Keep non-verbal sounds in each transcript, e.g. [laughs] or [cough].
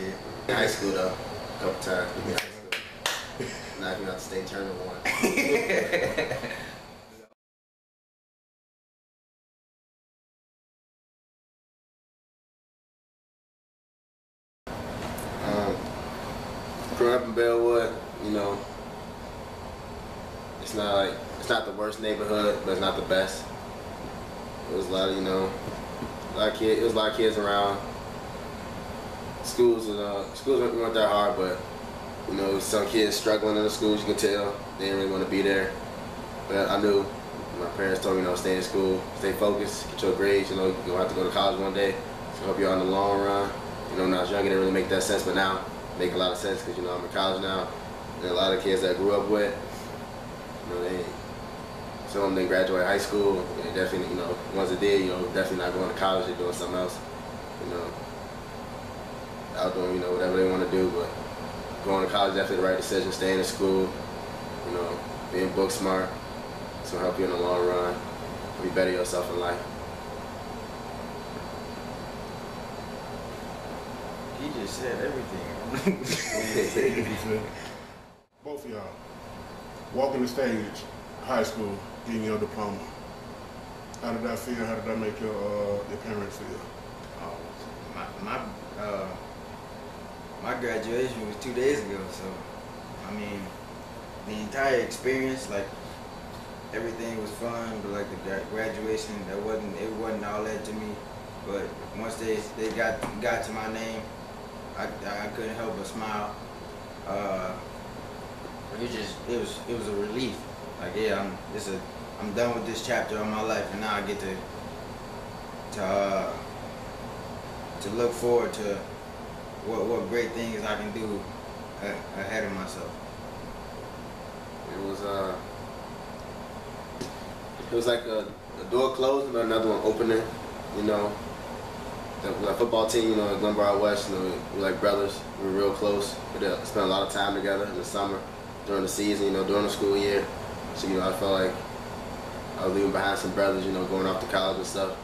did. In high school though, a couple times. In high school. Out the state tournament once. [laughs] Um, growing up in Bellwood, you know, it's not like it's not the worst neighborhood, but it's not the best. It was a lot of you know, a lot of kids. It was a lot of kids around. Schools, uh, schools weren't that hard, but you know, some kids struggling in the schools. You can tell they didn't really want to be there. But I knew. My parents told me, you know, stay in school, stay focused, get your grades. You know, you're gonna have to go to college one day. So I hope you're on the long run. You know, when I was young, it didn't really make that sense, but now make a lot of sense because you know I'm in college now. And a lot of kids that I grew up with, you know, they some of them didn't graduate high school. They definitely, you know, once that did, you know, definitely not going to college. They're doing something else. You know, out doing, you know, whatever they want to do. But going to college after the right decision. Staying in school, you know, being book smart. It's gonna help you in the long run. Be better yourself in life. He just said everything. [laughs] Both of y'all. Walking the stage, high school, getting your diploma. How did that feel? How did that make your uh, your parents feel? Oh, my my uh, my graduation was two days ago, so I mean, the entire experience, like everything was fun, but like the graduation, that wasn't it wasn't all that to me. But once they they got got to my name, I I couldn't help but smile. Uh, it was just it was it was a relief. Like yeah, I'm this a I'm done with this chapter of my life, and now I get to to uh, to look forward to what what great things I can do ahead of myself. It was uh, it was like a, a door closing, but another one opening. You know, the, the football team, you know, at Glenbard West, you know, we're like brothers. We were real close. We did, spent a lot of time together in the summer, during the season, you know, during the school year. So you know, I felt like I was leaving behind some brothers, you know, going off to college and stuff.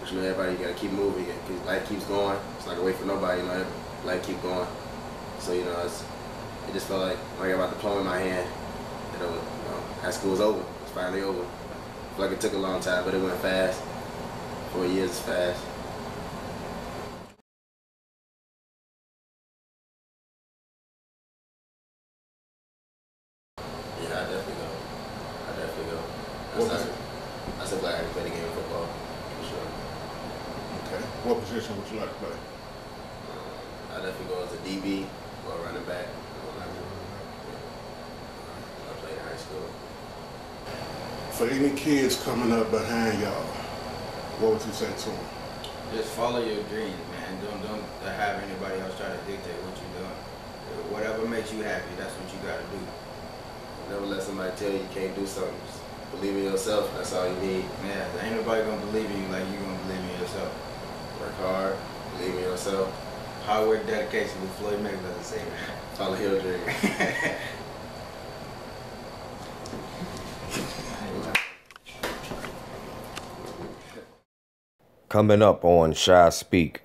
But you know, everybody you got to keep moving because life keeps going. It's not gonna wait for nobody, you know. Life keep going. So you know, it's, it just felt like when I got my diploma in my hand, you know, you know high school was over. It's finally over. Like it took a long time, but it went fast. Four years is fast. Yeah, I definitely go. I definitely go. What was that's, that's a glad I can play the game of football, for sure. Okay. What position would you like to play? I definitely go as a DB or a running back. or lineman. Yeah. I played in high school. For any kids coming up behind y'all, what would you say to them? Just follow your dreams, man. Don't don't have anybody else try to dictate what you're doing. Whatever makes you happy, that's what you gotta do. Never let somebody tell you you can't do something. Just believe in yourself. That's all you need. Yeah, ain't nobody gonna believe in you like you gonna believe in yourself. Work hard. Believe in yourself. Hard work, dedication. With Floyd Mayweather say that. Follow your dreams. Coming up on ChiSpeak.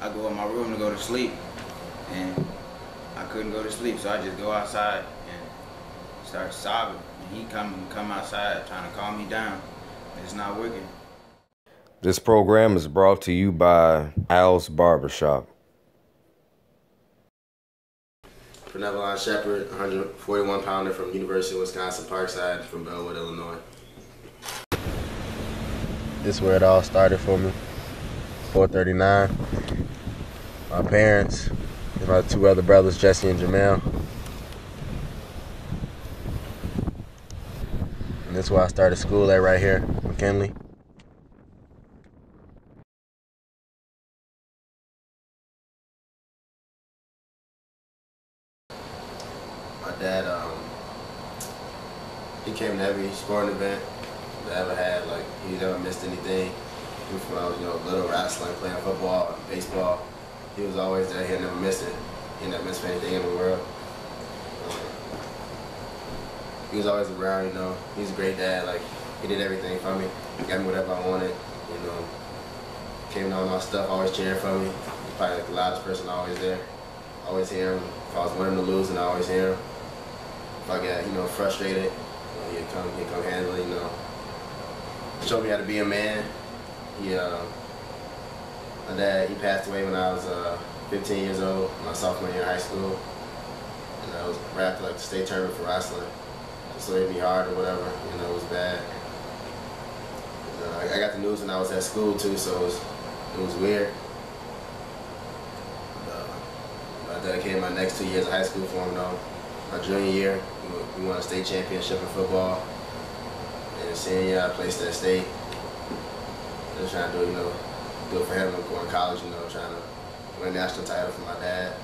I go in my room to go to sleep, and I couldn't go to sleep, so I just go outside and start sobbing. And he come come outside trying to calm me down. It's not working. This program is brought to you by Al's Barbershop. Benevolent Shepherd, 141 pounder from University of Wisconsin Parkside from Bellwood, Illinois. This is where it all started for me. 439. My parents, and my two other brothers, Jesse and Jamel. And this is where I started school at right here, McKinley. My dad, um, he came to every sporting event I ever had. Like he never missed anything. When I was, you know, little wrestling, playing football, and baseball, he was always there. He never missed it. He never missed anything in the world. Um, he was always around, you know. He's a great dad. Like, he did everything for me. He got me whatever I wanted, you know. Came to all my stuff, always cheering for me. Probably like the loudest person always there. Always hear him. If I was winning or losing, I always hear him. If I got, you know, frustrated, he'd come, he'd come handle you know. Showed me how to be a man. He, uh, my dad, he passed away when I was uh, 15 years old, my sophomore year in high school. And I was after like the state tournament for wrestling. So it hit me hard or whatever, you know, it was bad. And, uh, I- got the news when I was at school too, so it was, it was weird. Uh, I dedicated my next two years of high school for him though. My junior year, we won- a state championship in football. And senior year, I placed at state. Just trying to do, you know, do it for him and going to college, you know, trying to win a national title for my dad.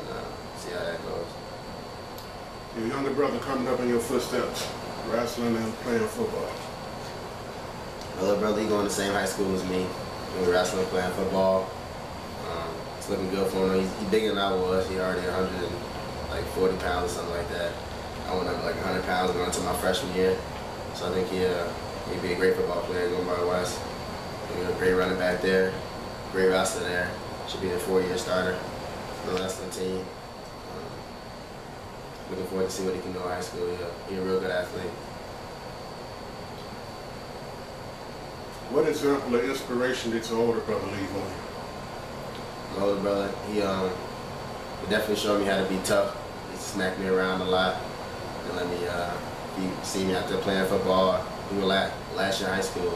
And uh, see how that goes. Your younger brother coming up in your footsteps, wrestling and playing football. My little brother, he going to the same high school as me. We wrestling, playing football. Um, it's looking good for him. He's, he's bigger than I was. He already 140 pounds or something like that. I went up like 100 pounds going into my freshman year. So I think he, uh, he'd be a great football player going by West. He'd be a great running back there, great wrestler there. Should be a four-year starter for the wrestling team. Um, looking forward to see what he can do in high school. Yeah, he's a real good athlete. What example of inspiration did your older brother leave on you? My older brother, he um, he definitely showed me how to be tough. He smacked me around a lot and let me uh, he see me out there playing football. We were last, last year in high school.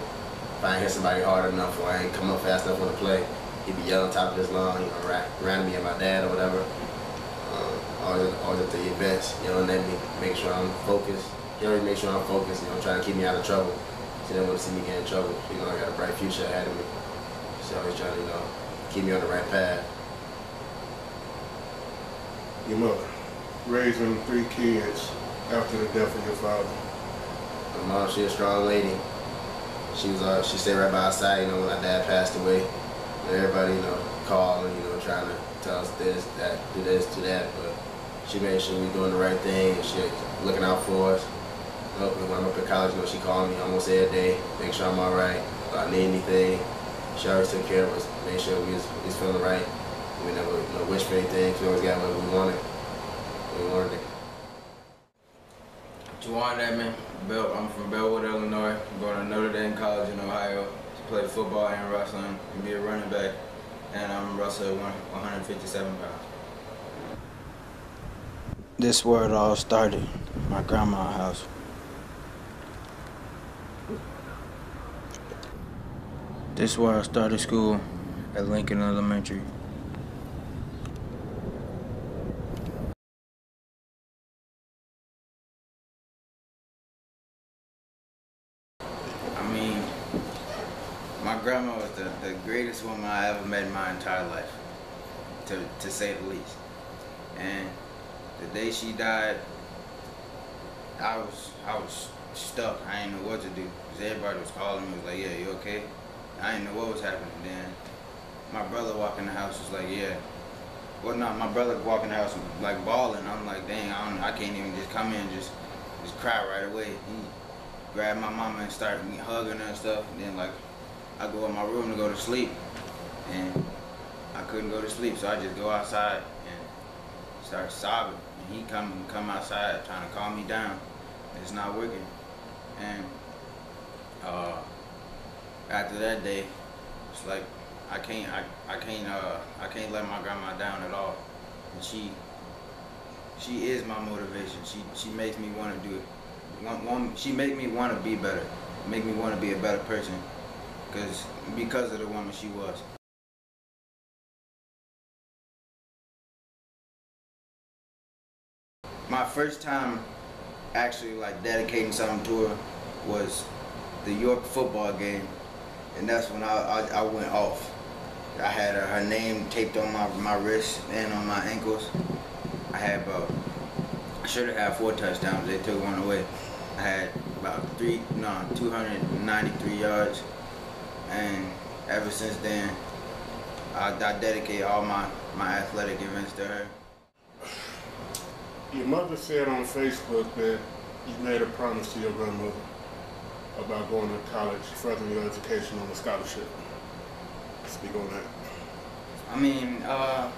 If I ain't hit somebody hard enough or I ain't come up fast enough on the play, he'd be yelling top of his lung, you know, ra- around me and my dad or whatever. Um, always, always at the events, yelling at me, make sure I'm focused. He always make sure I'm focused, you know, trying to keep me out of trouble. He didn't want to see me get in trouble. You know, I got a bright future ahead of me. So always trying to, you know, keep me on the right path. Your mother, raising three kids after the death of your father. My mom, she a strong lady. She was uh, she stayed right by our side, you know, when our dad passed away. Everybody, you know, calling, you know, trying to tell us this, that, do this, do that. But she made sure we were doing the right thing and she looking out for us. You know, when I'm up in college, you know, she called me almost every day, make sure I'm all right. If I need anything, she always took care of us, made sure we was, we was feeling right. We never, you know, wished for anything. We always got what we wanted. We wanted it. Juwan Edmond, Bell, I'm from Bellwood, Illinois. I'm going to Notre Dame College in Ohio to play football and wrestling and be a running back. And I'm wrestling at 157 pounds. This where it all started. My grandma's house. This where I started school at Lincoln Elementary. I mean, my grandma was the, the greatest woman I ever met in my entire life, to, to say the least. And the day she died, I was I was stuck. I didn't know what to do. Cause everybody was calling me, was like, "Yeah, you okay?" I didn't know what was happening. Then my brother walked in the house, was like, "Yeah." Well, not my brother walked in the house like bawling. I'm like, "Dang, I don't, I can't even just come in and just just cry right away." He grabbed my mama and started hugging her and stuff. And then like I go in my room to go to sleep, and I couldn't go to sleep, so I just go outside and start sobbing. And he come come outside trying to calm me down. It's not working. And uh, after that day, it's like I can't I, I can't uh I can't let my grandma down at all. And she she is my motivation. She she makes me want to do it. She make me want to be better. Make me want to be a better person. Cause because of the woman she was. My first time actually like dedicating something to her was the York football game, and that's when I I, I went off. I had her, her name taped on my, my wrist and on my ankles. I had about I should have had four touchdowns. They took one away. I had about three no 293 yards, and ever since then, I, I dedicate all my, my athletic events to her. Your mother said on Facebook that you made a promise to your grandmother about going to college, furthering your education on a scholarship. Speak on that. I mean, uh,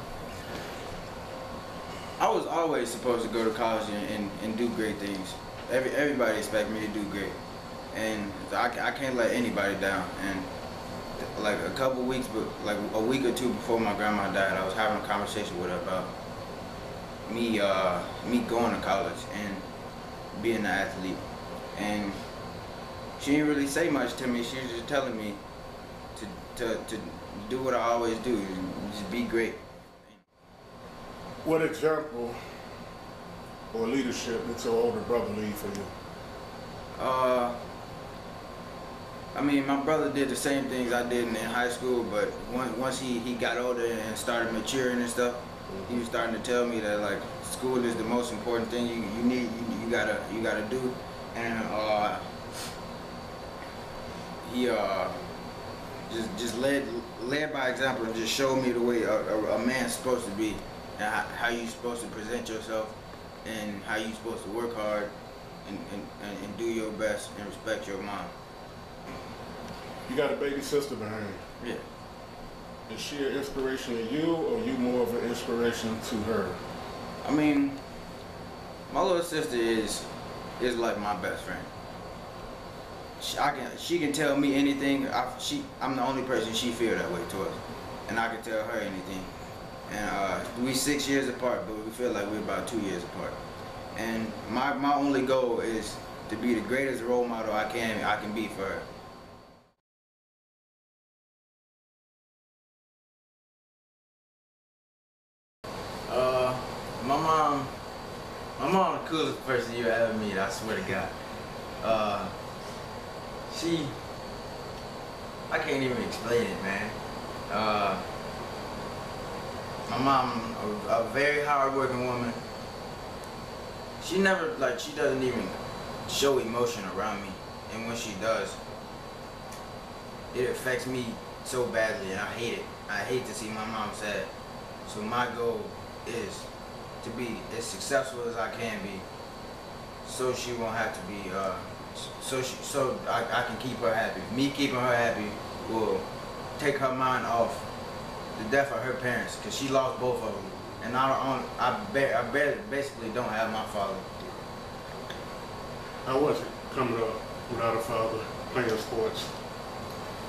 I was always supposed to go to college and, and, and do great things. Every, everybody expect me to do great. And I, I can't let anybody down. And like a couple weeks, but like a week or two before my grandma died, I was having a conversation with her about me, uh, me going to college and being an athlete. And she didn't really say much to me. She was just telling me to, to, to do what I always do, just be great. What example or leadership did your older brother lead for you? Uh, I mean, my brother did the same things I did in, in high school, but once, once he, he got older and started maturing and stuff, he was starting to tell me that like school is the most important thing you, you need you, you gotta you gotta do, and uh, he uh just just led led by example and just showed me the way a, a, a man's supposed to be and how, how you supposed to present yourself and how you're supposed to work hard and, and, and do your best and respect your mom. You got a baby sister behind you. Yeah. Is she an inspiration to you, or you more of an inspiration to her? I mean, my little sister is is like my best friend. She, I can she can tell me anything. I, she I'm the only person she feel that way towards, and I can tell her anything. And uh, we six years apart, but we feel like we're about two years apart. And my my only goal is to be the greatest role model I can I can be for her. Uh, my mom, my mom the coolest person you ever meet. I swear to God. Uh, she, I can't even explain it, man. Uh, my mom, a, a very hardworking woman. She never like she doesn't even show emotion around me, and when she does, it affects me so badly, and I hate it. I hate to see my mom sad. So my goal is to be as successful as I can be, so she won't have to be. Uh, so she, so I, I can keep her happy. Me keeping her happy will take her mind off the death of her parents, cause she lost both of them, and I don't. I, ba- I barely, basically don't have my father. How was it coming up without a father, playing sports?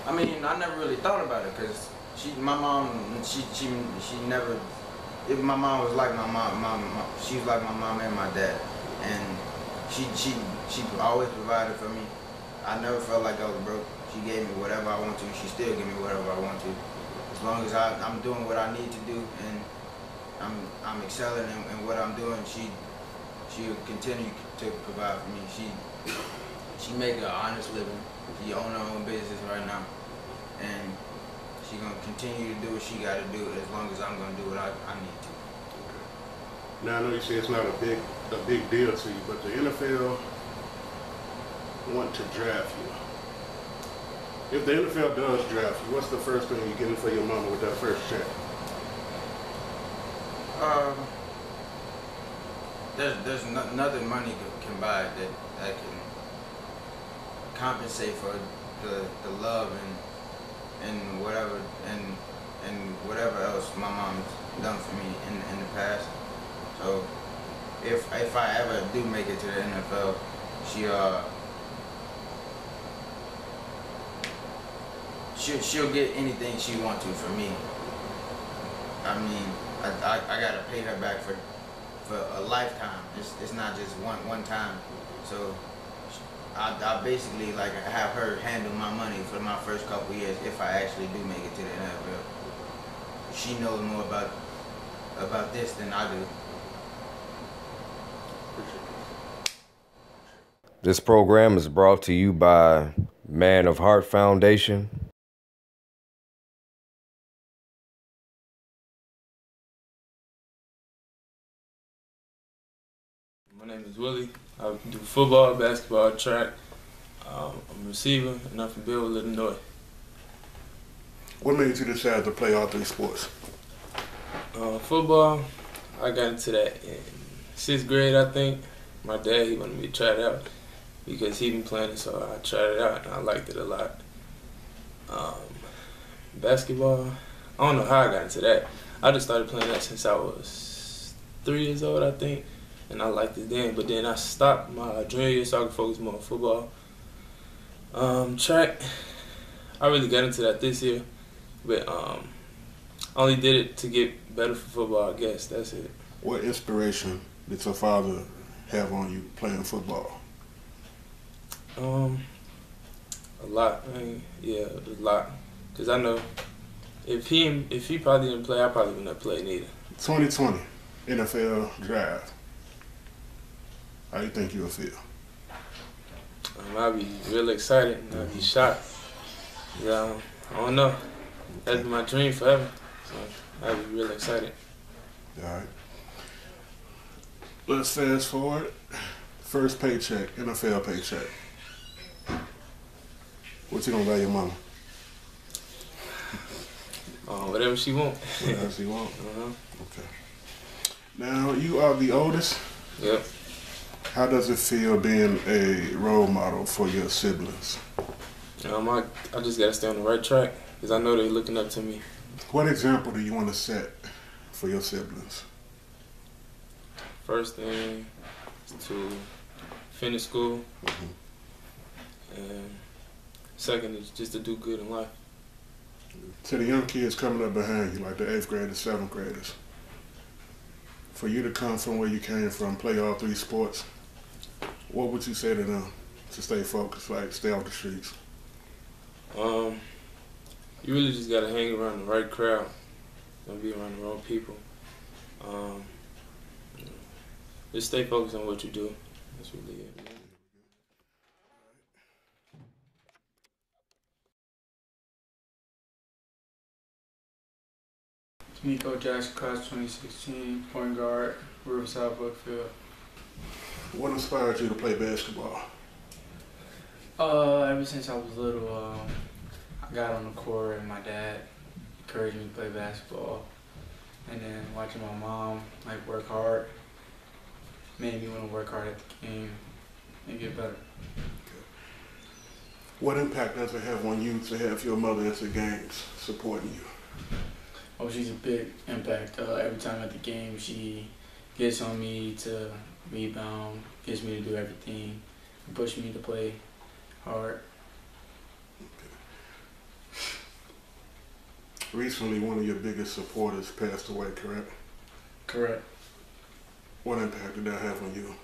I mean, I never really thought about it because she, my mom, she, she, she never. If my mom was like my mom, my, she was like my mom and my dad, and she, she, she always provided for me. I never felt like I was broke. She gave me whatever I want to. She still give me whatever I want to, as long as I, I'm doing what I need to do and I'm, I'm excelling in, in what I'm doing. She, she will continue to provide for me. She, she make an honest living. She own her own business right now and she gonna continue to do what she gotta do as long as I'm gonna do what I, I need to. Now I know you say it's not a big a big deal to you, but the NFL want to draft you. If the NFL does draft you, what's the first thing you're getting for your mama with that first check? Um, there's there's no, nothing money can, can buy that that can compensate for the the love and and whatever and and whatever else my mom's done for me in in the past. So if if I ever do make it to the NFL, she uh she'll she'll get anything she wants to from me. I mean, I, I, I gotta pay her back for for a lifetime. It's it's not just one one time. So I, I basically like have her handle my money for my first couple years if I actually do make it to the NFL. She knows more about about this than I do. This program is brought to you by Man of Heart Foundation. I do football, basketball, track. Um, I'm a receiver, and I'm from Bellwood, Illinois. What made you decide to play all three sports? Uh, football, I got into that in sixth grade, I think. My dad, he wanted me to try it out because he been playing it, so I tried it out and I liked it a lot. Um, basketball, I don't know how I got into that. I just started playing that since I was three years old, I think, and I liked it then. But then I stopped my junior year, so I could focus more on football. Um, track, I really got into that this year, but um, I only did it to get better for football. I guess that's it. What inspiration did your father have on you playing football? Um, a lot. I mean, yeah, a lot. Cause I know if he if he probably didn't play, I probably wouldn't have played neither. 2020 NFL draft. How you think you'll feel? Um, I'll be real excited and I'd be shocked. Yeah, I don't know. That'd my dream forever. So I'll be real excited. All right. Let's fast forward. First paycheck, NFL paycheck. What you gonna buy your mama? Uh, whatever she want. Whatever she want. [laughs] uh-huh. Okay. Now you are the oldest. Yep. How does it feel being a role model for your siblings? Um, I, I just gotta stay on the right track because I know they're looking up to me. What example do you want to set for your siblings? First thing is to finish school, and second is just to do good in life. To the young kids coming up behind you, like the eighth graders, seventh graders, for you to come from where you came from, play all three sports, what would you say to them to stay focused, like stay off the streets? Um, you really just gotta hang around the right crowd. Don't be around the wrong people. Um, just stay focused on what you do. That's really it. Man. Nico Jackson, class 2016, point guard, Riverside Brookfield. What inspired you to play basketball? Uh, ever since I was little, um, I got on the court and my dad encouraged me to play basketball. And then watching my mom like work hard made me want to work hard at the game and get better. What impact does it have on you to have your mother at the games supporting you? Oh, she's a big impact. Uh, every time at the game, she gets on me to rebound, gets me to do everything, push me to play hard. Recently, one of your biggest supporters passed away, correct? Correct. What impact did that have on you?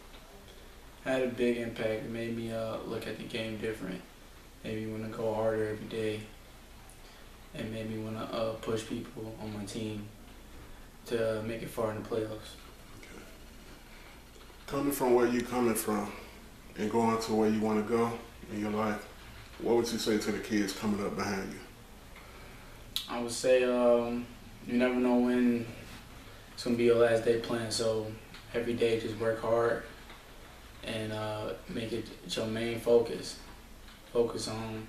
Had a big impact. It made me uh, look at the game different. Made me want to go harder every day. And made me want to uh, push people on my team to make it far in the playoffs. Coming from where you coming from and going to where you want to go in your life, what would you say to the kids coming up behind you? I would say um, you never know when it's gonna be your last day playing. So every day, just work hard and uh, make it your main focus. Focus on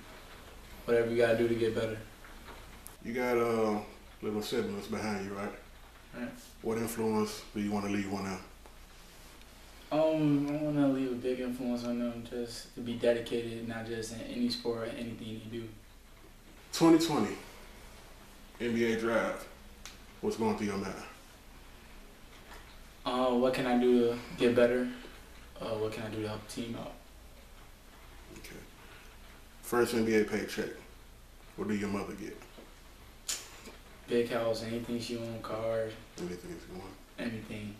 whatever you gotta do to get better. You got uh, little siblings behind you, right? Right. What influence do you want to leave on them? Um, I want to leave a big influence on them, just to be dedicated, not just in any sport or anything you do. 2020 NBA draft. What's going through your mind? Uh, what can I do to get better? Uh, what can I do to help the team out? Okay. First NBA paycheck. What do your mother get? Big house, anything she want, cars, Anything you want. anything.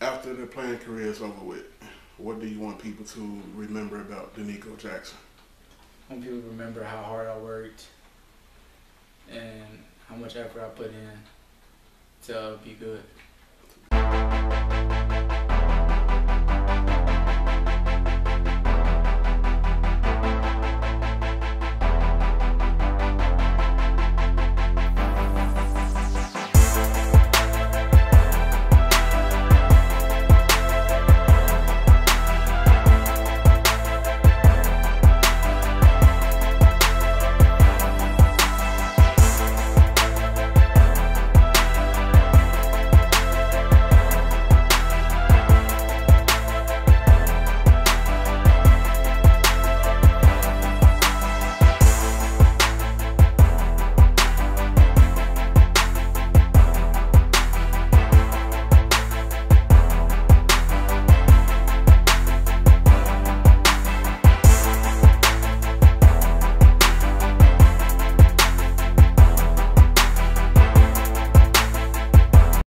After the playing career is over with, what do you want people to remember about Danico Jackson? I want people to remember how hard I worked and how much effort I put in to be good.